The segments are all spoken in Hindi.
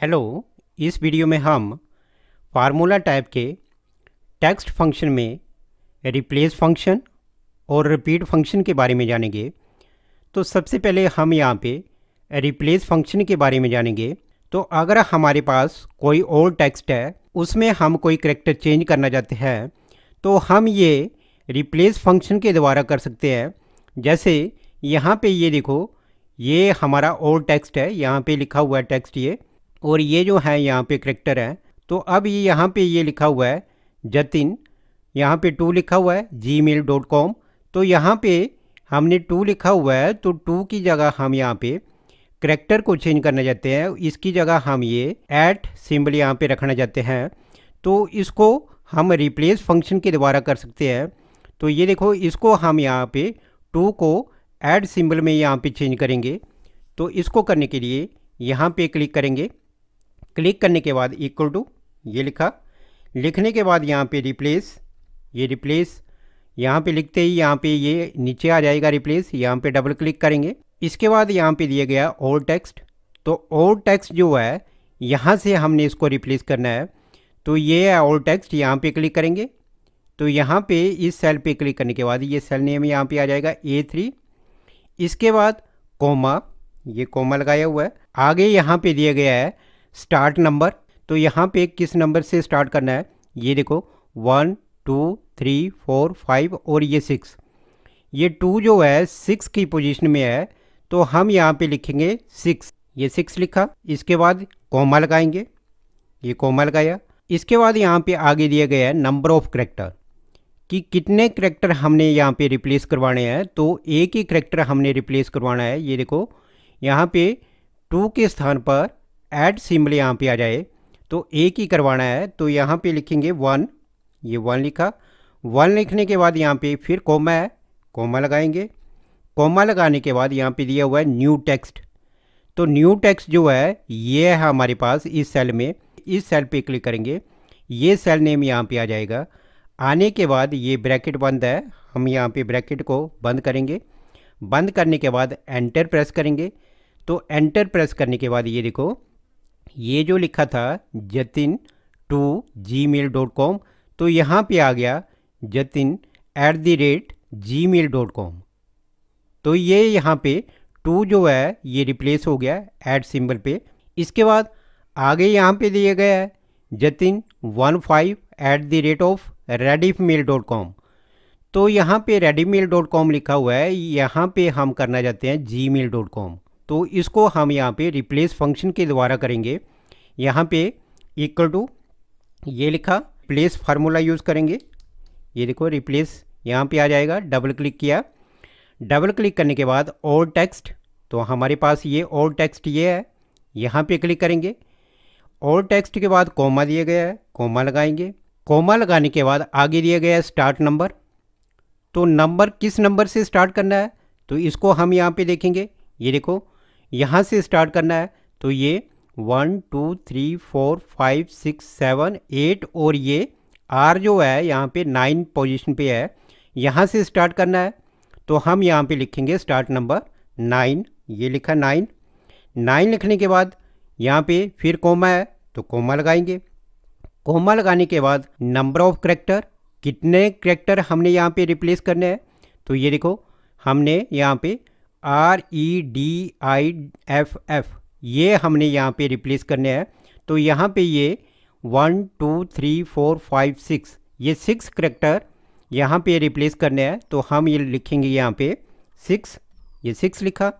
हेलो, इस वीडियो में हम फार्मूला टाइप के टेक्स्ट फ़ंक्शन में रिप्लेस फ़ंक्शन और रिपीट फ़ंक्शन के बारे में जानेंगे। तो सबसे पहले हम यहाँ पे रिप्लेस फ़ंक्शन के बारे में जानेंगे। तो अगर हमारे पास कोई और टेक्स्ट है, उसमें हम कोई करेक्टर चेंज करना चाहते हैं तो हम ये रिप्लेस फ़ंक्शन के द्वारा कर सकते हैं। जैसे यहाँ पे ये देखो, ये हमारा ओल्ड टेक्स्ट है, यहाँ पे लिखा हुआ है टेक्स्ट ये। और ये जो है यहाँ पे करेक्टर है तो अब ये यहाँ पे ये लिखा हुआ है, जतिन। यहाँ पे टू लिखा हुआ है जी मेल डॉट कॉम तो यहाँ पे हमने टू लिखा हुआ है तो टू की जगह हम यहाँ पे करेक्टर को चेंज करना चाहते हैं। इसकी जगह हम ये ऐट सिंबल यहाँ पे रखना चाहते हैं। तो इसको हम रिप्लेस फ़ंक्शन के द्वारा कर सकते हैं। तो ये देखो, इसको हम यहाँ पे टू को ऐड सिंबल में यहाँ पे चेंज करेंगे। तो इसको करने के लिए यहाँ पे क्लिक करेंगे। क्लिक करने के बाद इक्वल टू ये लिखा। लिखने के बाद यहाँ पे रिप्लेस ये रिप्लेस यहाँ पे लिखते ही यहाँ पे ये नीचे आ जाएगा रिप्लेस यहाँ पे डबल क्लिक करेंगे। इसके बाद यहाँ पे दिया गया ओल्ड टेक्स्ट तो ओल्ड टेक्स्ट जो है, यहाँ से हमने इसको रिप्लेस करना है। तो ये है ओल्ड टेक्स्ट यहाँ पे क्लिक करेंगे। तो यहाँ पे इस सेल पे क्लिक करने के बाद ये सेल नेम यहाँ पे आ जाएगा ए थ्री इसके बाद कोमा ये कोमा लगाया हुआ है। आगे यहाँ पे दिया गया है स्टार्ट नंबर। तो यहाँ पे किस नंबर से स्टार्ट करना है? ये देखो, one, two, three, four, five और ये सिक्स। ये टू जो है, सिक्स की पोजीशन में है तो हम यहाँ पे लिखेंगे सिक्स। ये सिक्स लिखा, इसके बाद कोमा लगाएँगे। ये कोमा लगाया। इसके बाद यहाँ पे आगे दिया गया है नंबर ऑफ़ करेक्टर। कि कितने करेक्टर हमने यहाँ पे रिप्लेस करवाने हैं तो एक ही करेक्टर हमने रिप्लेस करवाना है। ये देखो, यहाँ पे टू के स्थान पर ऐड सिम्बल यहाँ पे आ जाए तो एक ही करवाना है तो यहाँ पे लिखेंगे वन ये वन लिखा। वन लिखने के बाद यहाँ पे फिर कोमा है कोमा लगाएँगे। कोमा लगाने के बाद यहाँ पे दिया हुआ है न्यू टेक्स्ट तो न्यू टेक्स्ट जो है, ये है हमारे पास इस सेल में। इस सेल पे क्लिक करेंगे, ये सेल नेम यहाँ पे आ जाएगा। आने के बाद ये ब्रैकेट बंद है, हम यहाँ पे ब्रैकेट को बंद करेंगे। बंद करने के बाद एंटर प्रेस करेंगे। तो एंटर प्रेस करने के बाद ये देखो ये जो लिखा था, Jatin two Gmail dot com तो यहाँ पे आ गया, Jatin at the rate Gmail dot com. तो ये यहाँ पे टू जो है, ये रिप्लेस हो गया ऐड सिंबल पे। इसके बाद आगे यहाँ पे दिया गया है, Jatin one five at the rate of Rediffmail dot com. तो यहाँ पे रेडी मेल डॉट कॉम लिखा हुआ है, यहाँ पे हम करना चाहते हैं जी मेल डॉट कॉम। तो इसको हम यहाँ पे रिप्लेस फ़ंक्शन के द्वारा करेंगे। यहाँ पे इक्वल टू ये लिखा प्लेस फार्मूला यूज़ करेंगे। ये देखो रिप्लेस यहाँ पे आ जाएगा डबल क्लिक किया। डबल क्लिक करने के बाद ओल्ड टेक्स्ट तो हमारे पास ये ओल्ड टेक्स्ट ये है, यहाँ पे क्लिक करेंगे। ओल्ड टेक्स्ट के बाद कोमा दिया गया है कोमा लगाएँगे। कोमा लगाने के बाद आगे दिया गया है स्टार्ट नंबर तो नंबर किस नंबर से स्टार्ट करना है? तो इसको हम यहाँ पे देखेंगे। ये देखो यहाँ से स्टार्ट करना है। तो ये one two three four five six seven eight और ये आर जो है, यहाँ पे नाइन पोजीशन पे है। यहाँ से स्टार्ट करना है। तो हम यहाँ पे लिखेंगे स्टार्ट नंबर नाइन ये लिखा नाइन नाइन लिखने के बाद यहाँ पे फिर कोमा है तो कोमा लगाएँगे। कोमा लगाने के बाद नंबर ऑफ़ करेक्टर कितने करेक्टर हमने यहाँ पे रिप्लेस करने हैं। तो ये देखो, हमने यहाँ पे R E D I F F ये हमने यहाँ पे रिप्लेस करने हैं। तो यहाँ पे ये one two three four five six ये सिक्स करेक्टर यहाँ पे रिप्लेस करने हैं। तो हम ये लिखेंगे यहाँ पे सिक्स ये सिक्स लिखा।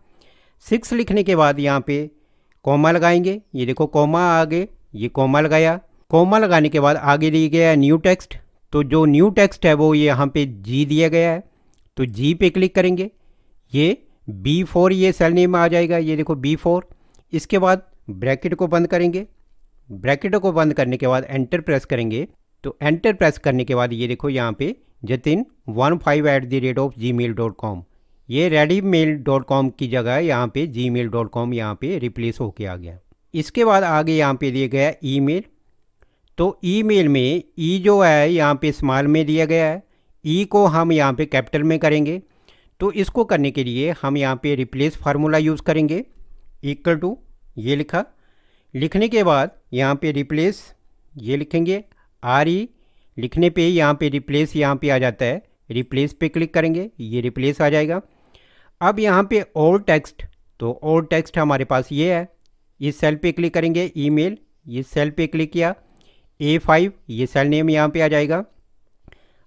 सिक्स लिखने के बाद यहाँ पे कोमा लगाएँगे। ये देखो कोमा आगे ये कोमा लगाया। कोमा लगाने के बाद आगे दिया गया है न्यू टेक्स्ट तो जो न्यू टेक्स्ट है वो यहाँ पे जी दिया गया है। तो जी पे क्लिक करेंगे। ये बी फोर ये सेल नेम आ जाएगा, ये देखो बी फोर इसके बाद ब्रैकेट को बंद करेंगे। ब्रैकेट को बंद करने के बाद एंटर प्रेस करेंगे। तो एंटर प्रेस करने के बाद ये देखो यहाँ पे Jatin one five eight the rate of Gmail dot com ये रेडी मेल डॉट कॉम की जगह यहाँ पे जी मेल डॉट कॉम यहाँ पर रिप्लेस होके आ गया। इसके बाद आगे यहाँ पे दिया गया ई मेल तो ई मेल में ई जो है, यहाँ पे स्मॉल में दिया गया है। ई को हम यहाँ पे कैपिटल में करेंगे। तो इसको करने के लिए हम यहाँ पे रिप्लेस फार्मूला यूज़ करेंगे। इक्वल टू ये लिखा। लिखने के बाद यहाँ पे रिप्लेस ये लिखेंगे। आर ई लिखने पे यहाँ पे रिप्लेस यहाँ पे आ जाता है। रिप्लेस पे क्लिक करेंगे, ये रिप्लेस आ जाएगा। अब यहाँ पे ओल्ड टेक्स्ट तो ओल्ड टेक्स्ट हमारे पास ये है। इस सेल पे क्लिक करेंगे ईमेल ये सेल पे क्लिक किया। ए फाइव ये सेल नेम यहाँ पे आ जाएगा।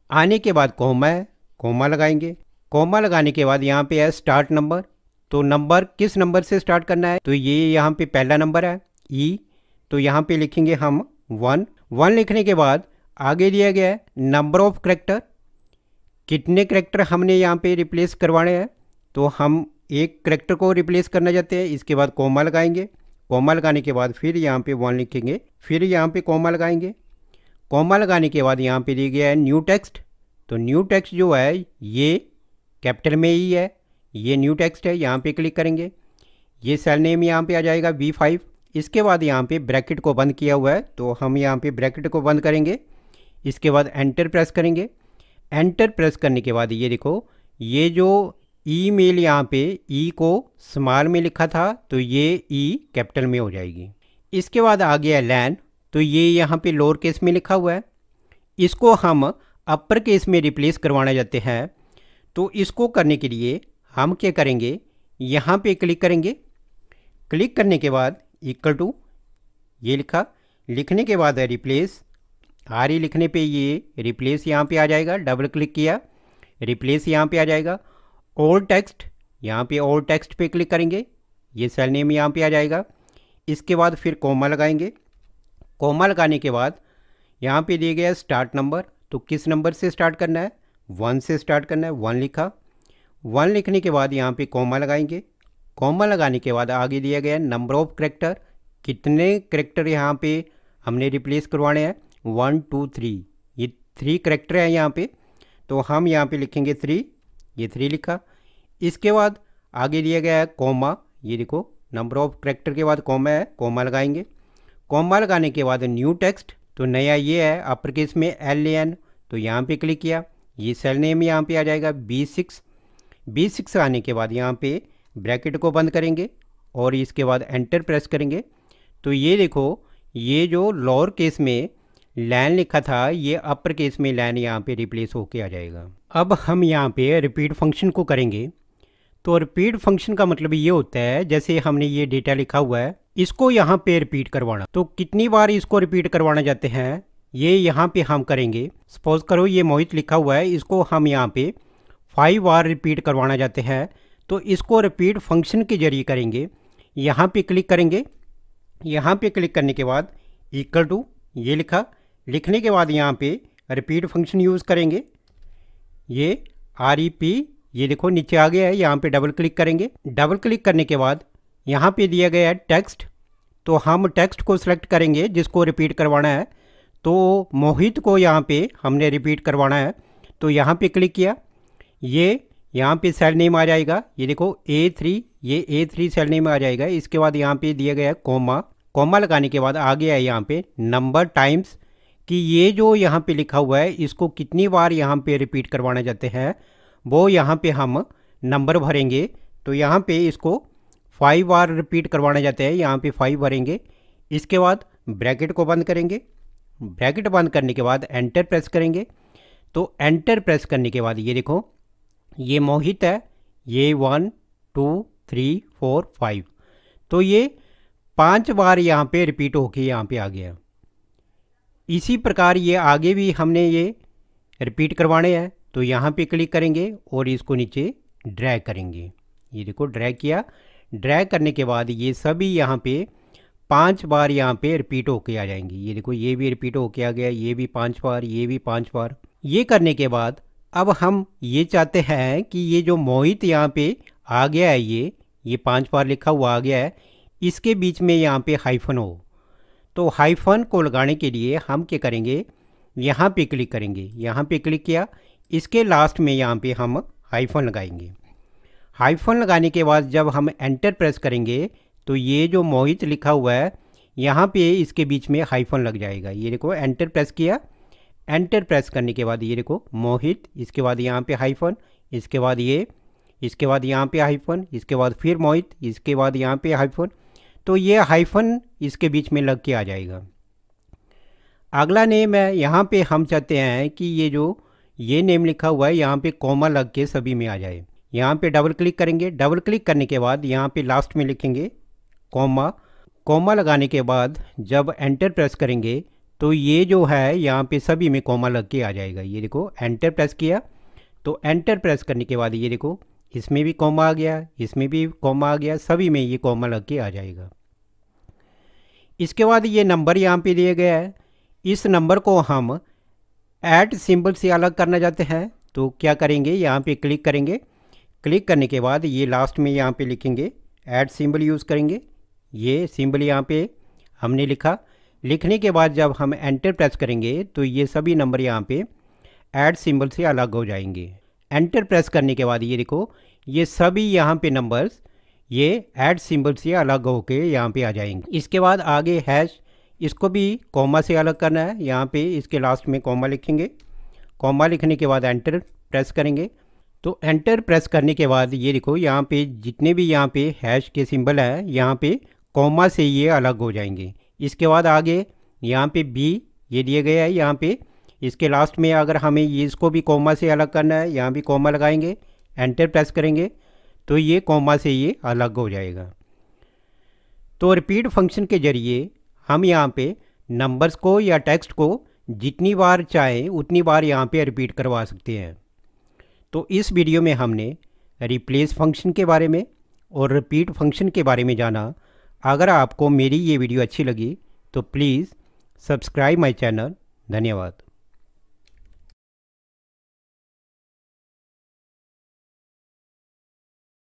आने के बाद कोमा है कोमा लगाएँगे। कोमा लगाने के बाद यहाँ पे है स्टार्ट नंबर तो नंबर किस नंबर से स्टार्ट करना है? तो ये यहाँ पे पहला नंबर है ई e, तो यहाँ पे लिखेंगे हम वन वन लिखने के बाद आगे दिया गया है नंबर ऑफ़ करेक्टर कितने करेक्टर हमने यहाँ पे रिप्लेस करवाने हैं? तो हम एक करेक्टर को रिप्लेस करना चाहते हैं इसके बाद कोमा लगाएँगे। कोमा लगाने के बाद फिर यहाँ पे वन लिखेंगे। फिर यहाँ पे कोमा लगाएँगे। कोमा लगाने के बाद यहाँ पे दिया गया है न्यू टेक्स्ट तो न्यू टेक्स्ट जो है ये कैपिटल में ही है, ये न्यू टेक्स्ट है, यहाँ पे क्लिक करेंगे। ये सेल नेम यहाँ पे आ जाएगा वी फाइव इसके बाद यहाँ पे ब्रैकेट को बंद किया हुआ है तो हम यहाँ पे ब्रैकेट को बंद करेंगे। इसके बाद एंटर प्रेस करेंगे। एंटर प्रेस करने के बाद ये देखो, ये जो ई मेल यहाँ पे ई को स्मॉल में लिखा था तो ये ई कैपिटल में हो जाएगी। इसके बाद आ गया लैन तो ये यहाँ पे लोअर केस में लिखा हुआ है। इसको हम अपर केस में रिप्लेस करवाना चाहते हैं। तो इसको करने के लिए हम क्या करेंगे? यहाँ पे क्लिक करेंगे। क्लिक करने के बाद इक्वल टू ये लिखा। लिखने के बाद है रिप्लेस आर ई लिखने पे ये रिप्लेस यहाँ पे आ जाएगा। डबल क्लिक किया। रिप्लेस यहाँ पे आ जाएगा। ओल्ड टेक्स्ट यहाँ पे ओल्ड टेक्स्ट पे क्लिक करेंगे। ये सेल नेम यहाँ पे आ जाएगा। इसके बाद फिर कोमा लगाएँगे। कोमा लगाने के बाद यहाँ पे दिया गया स्टार्ट नंबर तो किस नंबर से स्टार्ट करना है? वन से स्टार्ट करना है, वन लिखा। वन लिखने के बाद यहाँ पे कॉमा लगाएँगे। कॉमा लगाने के बाद आगे दिया गया नंबर ऑफ़ करेक्टर। कितने करेक्टर यहाँ पे हमने रिप्लेस करवाने हैं? One, two, three. ये थ्री करेक्टर हैं यहाँ पे। तो हम यहाँ पे लिखेंगे थ्री। ये थ्री लिखा। इसके बाद आगे दिया गया है कॉमा। ये देखो, नंबर ऑफ़ करेक्टर के बाद कॉमा है, कॉमा लगाएँगे। कॉमा लगाने के बाद न्यू टेक्स्ट। तो नया ये है अपर केस में एल ए एन। तो यहाँ पे क्लिक किया। ये सेल नेम यहाँ पे आ जाएगा बी सिक्स बी सिक्स आने के बाद यहाँ पे ब्रैकेट को बंद करेंगे और इसके बाद एंटर प्रेस करेंगे। तो ये देखो, ये जो लोअर केस में लैन लिखा था, ये अपर केस में लैन यहाँ पे रिप्लेस होके आ जाएगा। अब हम यहाँ पे रिपीट फ़ंक्शन को करेंगे। तो रिपीट फ़ंक्शन का मतलब ये होता है, जैसे हमने ये डेटा लिखा हुआ है, इसको यहाँ पे रिपीट करवाना। तो कितनी बार इसको रिपीट करवाना जाते हैं? ये यहाँ पे हम करेंगे। सपोज़ करो ये मोहित लिखा हुआ है, इसको हम यहाँ पे फाइव बार रिपीट करवाना चाहते हैं। तो इसको रिपीट फ़ंक्शन के ज़रिए करेंगे। यहाँ पे क्लिक करेंगे। यहाँ पे क्लिक करने के बाद इक्वल टू ये लिखा। लिखने के बाद यहाँ पे रिपीट फ़ंक्शन यूज़ करेंगे। ये आर ई पी ये देखो नीचे आ गया है, यहाँ पे डबल क्लिक करेंगे। डबल क्लिक करने के बाद यहाँ पे दिया गया है टेक्स्ट तो हम टेक्स्ट को सिलेक्ट करेंगे, जिसको रिपीट करवाना है। तो मोहित को यहाँ पे हमने रिपीट करवाना है तो यहाँ पे क्लिक किया ये यहाँ पे सेल नेम आ जाएगा ये देखो ए थ्री ये ए थ्री सेल नेम आ जाएगा इसके बाद यहाँ पे दिया गया है कोमा कोमा लगाने के बाद आ गया है यहाँ पे नंबर टाइम्स कि ये जो यहाँ पे लिखा हुआ है इसको कितनी बार यहाँ पे रिपीट करवाना चाहते हैं वो यहाँ पे हम नंबर भरेंगे तो यहाँ पे इसको फाइव बार रिपीट करवाना चाहते हैं यहाँ पे फाइव भरेंगे इसके बाद ब्रैकेट को बंद करेंगे ब्रैकेट बंद करने के बाद एंटर प्रेस करेंगे। तो एंटर प्रेस करने के बाद ये देखो, ये मोहित है, ये one, two, three, four, five. तो ये पाँच बार यहाँ पे रिपीट होके यहाँ पे आ गया। इसी प्रकार ये आगे भी हमने ये रिपीट करवाने हैं। तो यहाँ पे क्लिक करेंगे और इसको नीचे ड्रैग करेंगे। ये देखो, ड्रैग किया। ड्रैग करने के बाद ये सभी यहाँ पे पाँच बार यहाँ पे रिपीट होके आ जाएँगी। ये देखो, ये भी रिपीट होके आ गया, ये भी पाँच बार, ये भी पाँच बार। ये करने के बाद अब हम ये चाहते हैं कि ये जो मोहित यहाँ पे आ गया है, ये ये पाँच बार लिखा हुआ आ गया है, इसके बीच में यहाँ पे हाइफन हो। तो हाइफन को लगाने के लिए हम क्या करेंगे? यहाँ पे क्लिक करेंगे। यहाँ पे क्लिक किया, इसके लास्ट में यहाँ पे हम हाइफन लगाएँगे। हाइफन लगाने के बाद जब हम एंटर प्रेस करेंगे तो ये जो मोहित लिखा हुआ है, यहाँ पे इसके बीच में हाइफन लग जाएगा। ये देखो एंटर प्रेस किया। एंटर प्रेस करने के बाद ये देखो, मोहित, इसके बाद यहाँ पे हाइफन इसके बाद ये, इसके बाद यहाँ पे हाइफन इसके बाद फिर मोहित, इसके बाद यहाँ पे हाइफन तो ये हाइफन इसके बीच में लग के आ जाएगा। अगला नेम है, यहाँ पे हम चाहते हैं कि ये जो, ये नेम लिखा हुआ है, यहाँ पे कॉमा लग के सभी में आ जाए। यहाँ पे डबल क्लिक करेंगे। डबल क्लिक करने के बाद यहाँ पे लास्ट में लिखेंगे। कॉमा कॉमा लगाने के बाद जब एंटर प्रेस करेंगे तो ये जो है, यहाँ पे सभी में कॉमा लग के आ जाएगा। ये देखो, एंटर प्रेस किया तो एंटर प्रेस करने के बाद ये देखो, इसमें भी कॉमा आ गया, इसमें भी कॉमा आ गया, सभी में ये कॉमा लग के आ जाएगा। इसके बाद ये नंबर यहाँ पे दिया गया है। इस नंबर को हम ऐड सिंबल से अलग करना चाहते हैं तो क्या करेंगे, यहाँ पे क्लिक करेंगे। क्लिक करने के बाद ये लास्ट में यहाँ पे लिखेंगे ऐड सिंबल यूज़ करेंगे। ये सिंबल यहाँ पे हमने लिखा। लिखने के बाद जब हम एंटर प्रेस करेंगे तो ये सभी नंबर यहाँ पे ऐड सिंबल से अलग हो जाएँगे। एंटर प्रेस करने के बाद ये देखो, ये सभी यहाँ पे नंबर्स, ये ऐड सिंबल से अलग होके यहाँ पे आ जाएँगे। इसके बाद आगे हैश, इसको भी कॉमा से अलग करना है। यहाँ पे इसके लास्ट में कॉमा लिखेंगे। कॉमा लिखने के बाद एंटर प्रेस करेंगे। तो एंटर प्रेस करने के बाद ये देखो, यहाँ पे जितने भी यहाँ पे हैश के सिंबल हैं, यहाँ पे कॉमा से ये अलग हो जाएँगे। इसके बाद आगे, यहाँ पे बी ये दिए गए हैं यहाँ पे। इसके लास्ट में अगर हमें ये इसको भी कॉमा से अलग करना है, यहाँ भी कॉमा लगाएँगे एंटर प्रेस करेंगे तो ये कॉमा से ये अलग हो जाएगा। तो रिपीट फ़ंक्शन के ज़रिए हम यहाँ पे नंबर्स को या टेक्स्ट को जितनी बार चाहें, उतनी बार यहाँ पे रिपीट करवा सकते हैं। तो इस वीडियो में हमने रिप्लेस फ़ंक्शन के बारे में और रिपीट फ़ंक्शन के बारे में जाना। अगर आपको मेरी ये वीडियो अच्छी लगी तो प्लीज़ सब्सक्राइब माई चैनल। धन्यवाद।